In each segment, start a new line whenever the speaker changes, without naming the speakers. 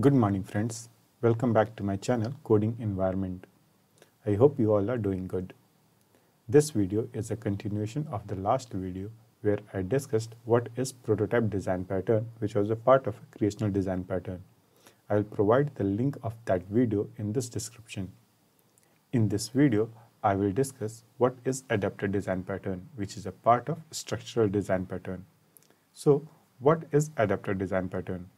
Good morning friends. Welcome back to my channel Coding Environment. I hope you all are doing good. This video is a continuation of the last video where I discussed what is prototype design pattern which was a part of a creational design pattern. I will provide the link of that video in this description. In this video, I will discuss what is adapter design pattern which is a part of structural design pattern. So what is adapter design pattern?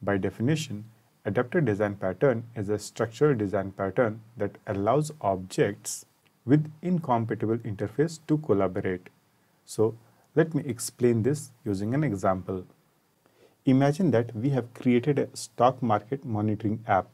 By definition, Adapter design pattern is a structural design pattern that allows objects with incompatible interface to collaborate. So let me explain this using an example. Imagine that we have created a stock market monitoring app.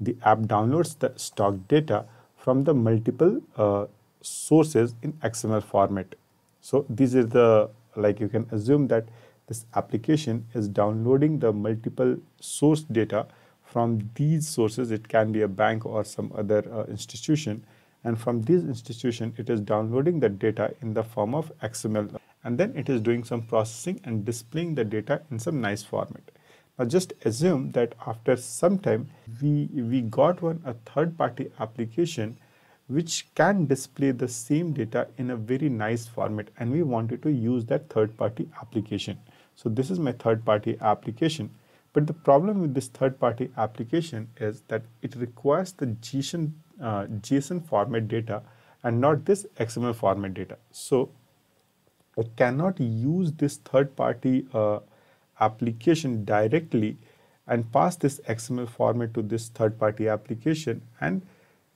The app downloads the stock data from the multiple uh, sources in XML format. So this is the, like you can assume that this application is downloading the multiple source data from these sources it can be a bank or some other uh, institution and from this institution it is downloading the data in the form of XML and then it is doing some processing and displaying the data in some nice format. Now just assume that after some time we, we got one a third party application which can display the same data in a very nice format and we wanted to use that third party application. So this is my third party application but the problem with this third-party application is that it requires the JSON, uh, JSON format data and not this XML format data. So I cannot use this third-party uh, application directly and pass this XML format to this third-party application and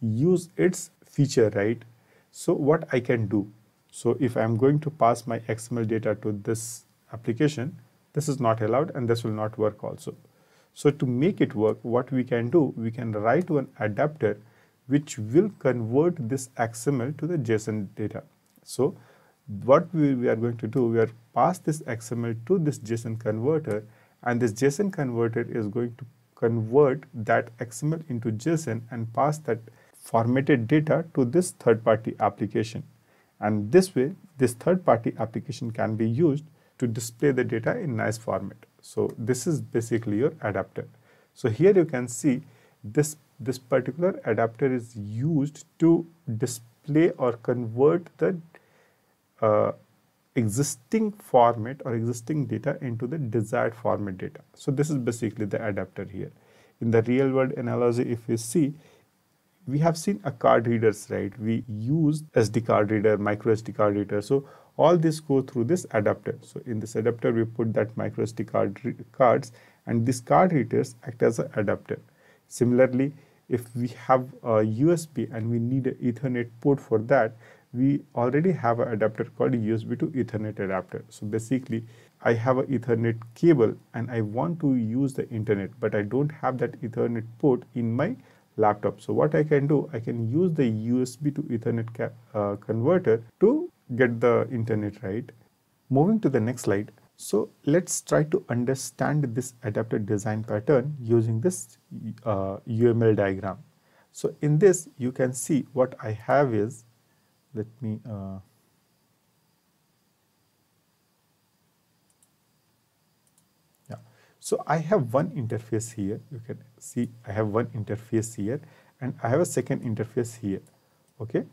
use its feature, right? So what I can do? So if I'm going to pass my XML data to this application, this is not allowed and this will not work also. So to make it work, what we can do, we can write one adapter which will convert this XML to the JSON data. So what we, we are going to do, we are pass this XML to this JSON converter and this JSON converter is going to convert that XML into JSON and pass that formatted data to this third-party application. And this way, this third-party application can be used to display the data in nice format. So this is basically your adapter. So here you can see this, this particular adapter is used to display or convert the uh, existing format or existing data into the desired format data. So this is basically the adapter here. In the real world analogy, if you see, we have seen a card readers, right? We use SD card reader, micro SD card reader. So all this go through this adapter. So in this adapter, we put that micro SD card cards and these card readers act as an adapter. Similarly, if we have a USB and we need an Ethernet port for that, we already have an adapter called USB to Ethernet adapter. So basically, I have an Ethernet cable and I want to use the internet, but I don't have that Ethernet port in my laptop. So what I can do, I can use the USB to Ethernet uh, converter to get the internet right. Moving to the next slide. So let's try to understand this adapter design pattern using this uh, UML diagram. So in this you can see what I have is, let me uh, yeah. So I have one interface here. You can see I have one interface here and I have a second interface here. Okay.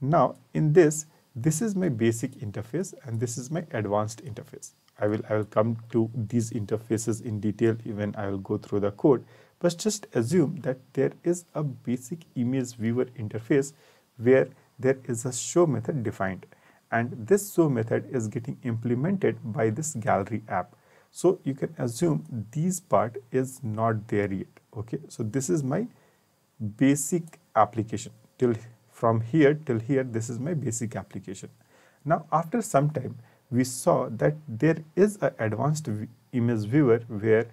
Now in this this is my basic interface and this is my advanced interface. I will, I will come to these interfaces in detail even I will go through the code. But just assume that there is a basic image viewer interface where there is a show method defined and this show method is getting implemented by this gallery app. So you can assume this part is not there yet. Okay, so this is my basic application till from here till here this is my basic application. Now after some time we saw that there is an advanced image viewer where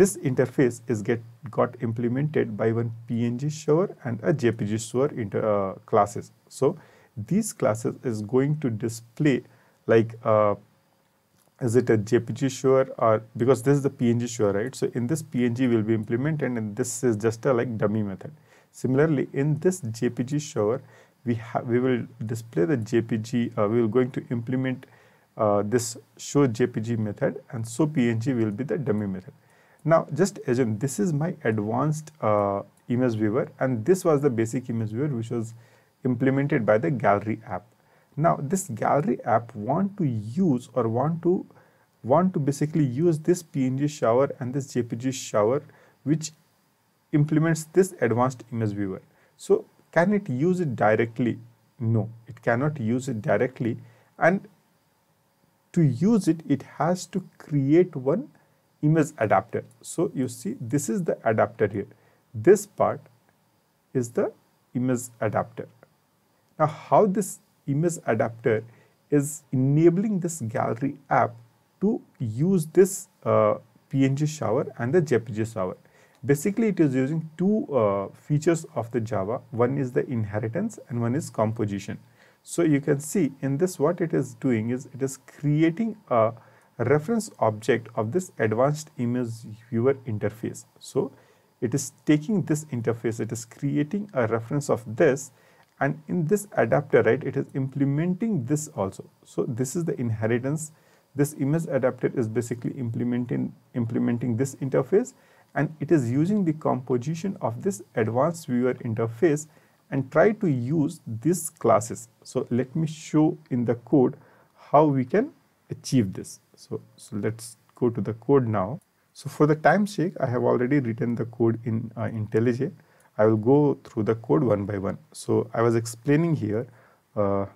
this interface is get got implemented by one PNG shower and a JPG shower inter, uh, classes. So these classes is going to display like uh, is it a JPG shower or because this is the PNG shower right so in this PNG will be implemented and this is just a like dummy method Similarly, in this JPG shower, we have we will display the JPG. Uh, we will going to implement uh, this show JPG method, and so PNG will be the dummy method. Now just assume this is my advanced uh, image viewer and this was the basic image viewer which was implemented by the gallery app. Now this gallery app want to use or want to want to basically use this PNG shower and this JPG shower which implements this advanced image viewer. So can it use it directly? No, it cannot use it directly and to use it, it has to create one image adapter. So you see this is the adapter here. This part is the image adapter. Now how this image adapter is enabling this gallery app to use this uh, PNG shower and the JPG shower. Basically, it is using two uh, features of the Java. One is the inheritance and one is composition. So you can see in this what it is doing is it is creating a reference object of this advanced image viewer interface. So it is taking this interface, it is creating a reference of this and in this adapter, right, it is implementing this also. So this is the inheritance. This image adapter is basically implementing, implementing this interface and it is using the composition of this advanced viewer interface and try to use these classes. So let me show in the code how we can achieve this. So, so let's go to the code now. So for the time sake, I have already written the code in uh, IntelliJ. I will go through the code one by one. So I was explaining here. Uh,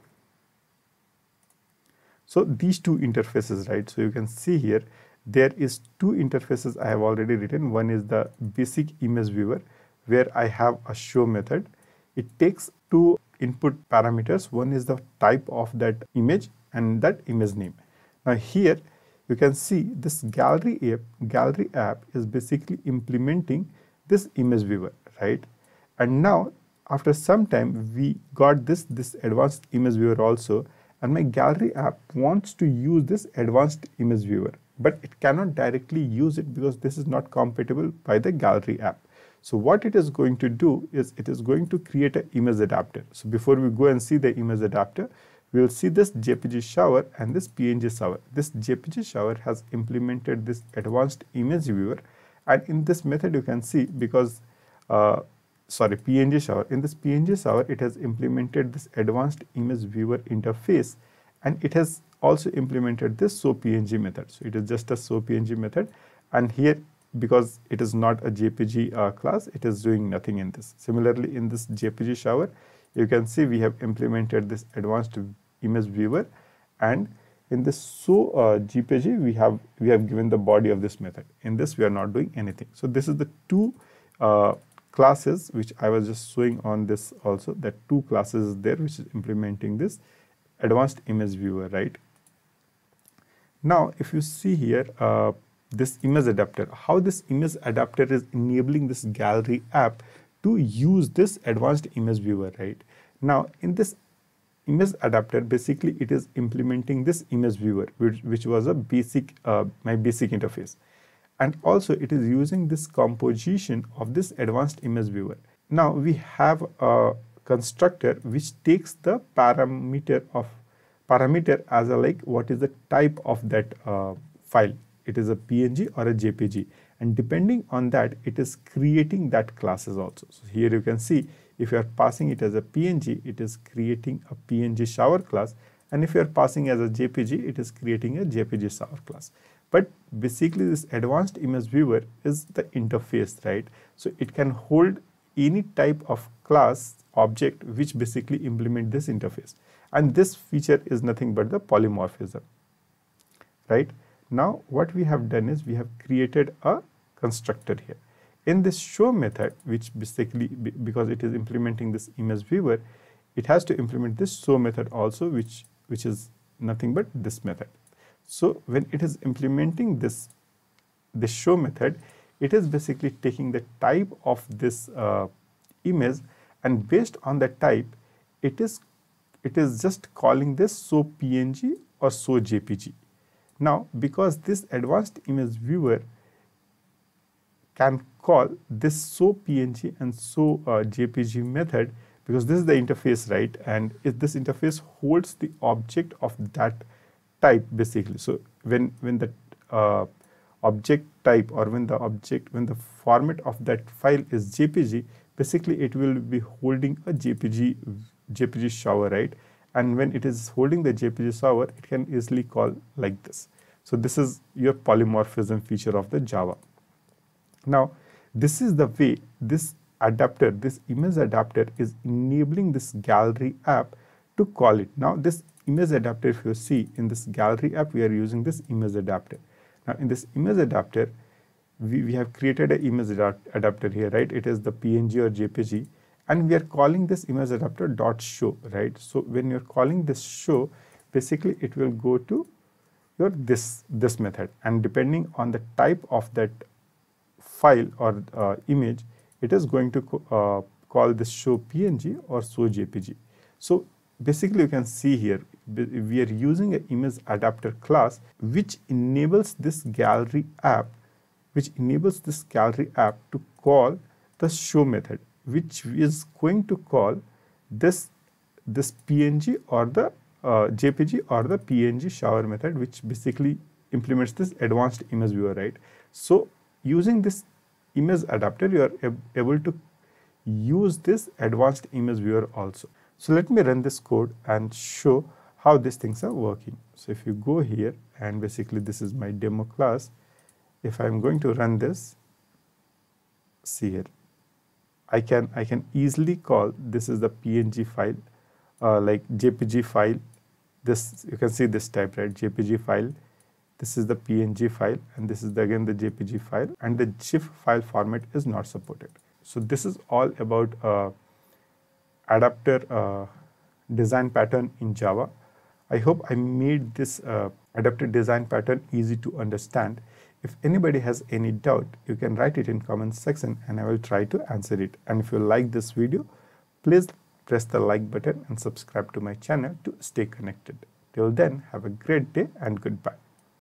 so these two interfaces, right? So you can see here, there is two interfaces I have already written. One is the basic image viewer where I have a show method. It takes two input parameters. One is the type of that image and that image name. Now here you can see this gallery app, gallery app is basically implementing this image viewer, right? And now after some time we got this, this advanced image viewer also and my gallery app wants to use this advanced image viewer but it cannot directly use it because this is not compatible by the gallery app. So what it is going to do is it is going to create an image adapter. So before we go and see the image adapter, we will see this JPG shower and this PNG shower. This JPG shower has implemented this advanced image viewer and in this method you can see because uh, sorry PNG shower in this PNG shower it has implemented this advanced image viewer interface and it has also implemented this show PNG method. So it is just a show PNG method and here because it is not a JPG uh, class, it is doing nothing in this. Similarly, in this JPG shower, you can see we have implemented this advanced image viewer and in this so uh, JPG, we have we have given the body of this method. In this, we are not doing anything. So this is the two uh, classes which I was just showing on this also that two classes there which is implementing this advanced image viewer, right? Now, if you see here, uh, this image adapter, how this image adapter is enabling this gallery app to use this advanced image viewer, right? Now, in this image adapter, basically it is implementing this image viewer, which, which was a basic, uh, my basic interface. And also it is using this composition of this advanced image viewer. Now we have a constructor which takes the parameter of parameter as a like what is the type of that uh, file. It is a PNG or a JPG and depending on that it is creating that classes also. So here you can see if you are passing it as a PNG it is creating a PNG shower class and if you are passing as a JPG it is creating a JPG shower class. But basically this advanced image viewer is the interface right. So it can hold any type of class object which basically implement this interface and this feature is nothing but the polymorphism right? Now what we have done is we have created a constructor here. In this show method which basically because it is implementing this image viewer it has to implement this show method also which which is nothing but this method. So when it is implementing this this show method it is basically taking the type of this uh, image and based on the type it is it is just calling this show png or show jpg now because this advanced image viewer can call this show png and show uh, jpg method because this is the interface right? And if this interface holds the object of that type basically. So when when the uh, object type or when the object, when the format of that file is JPG, basically it will be holding a JPG, JPG shower, right? And when it is holding the JPG shower, it can easily call like this. So this is your polymorphism feature of the Java. Now, this is the way this adapter, this image adapter is enabling this gallery app to call it. Now, this image adapter, if you see in this gallery app, we are using this image adapter. Now, in this image adapter, we, we have created an image adapter here, right? It is the PNG or JPG and we are calling this image adapter dot show, right? So when you're calling this show, basically it will go to your this this method. And depending on the type of that file or uh, image it is going to uh, call this show png or show jpg so basically you can see here we are using an image adapter class which enables this gallery app which enables this gallery app to call the show method which is going to call this this png or the uh, JPG or the PNG shower method which basically implements this advanced image viewer, right? So using this image adapter, you are able to use this advanced image viewer also. So let me run this code and show how these things are working. So if you go here and basically this is my demo class, if I'm going to run this, see here, I can I can easily call this is the PNG file uh, like JPG file. This you can see this type right? Jpg file. This is the png file and this is the, again the jpg file and the gif file format is not supported. So this is all about uh, adapter uh, design pattern in java. I hope i made this uh, adapter design pattern easy to understand if anybody has any doubt you can write it in comment section and i will try to answer it and if you like this video please press the like button and subscribe to my channel to stay connected. Till then, have a great day and goodbye.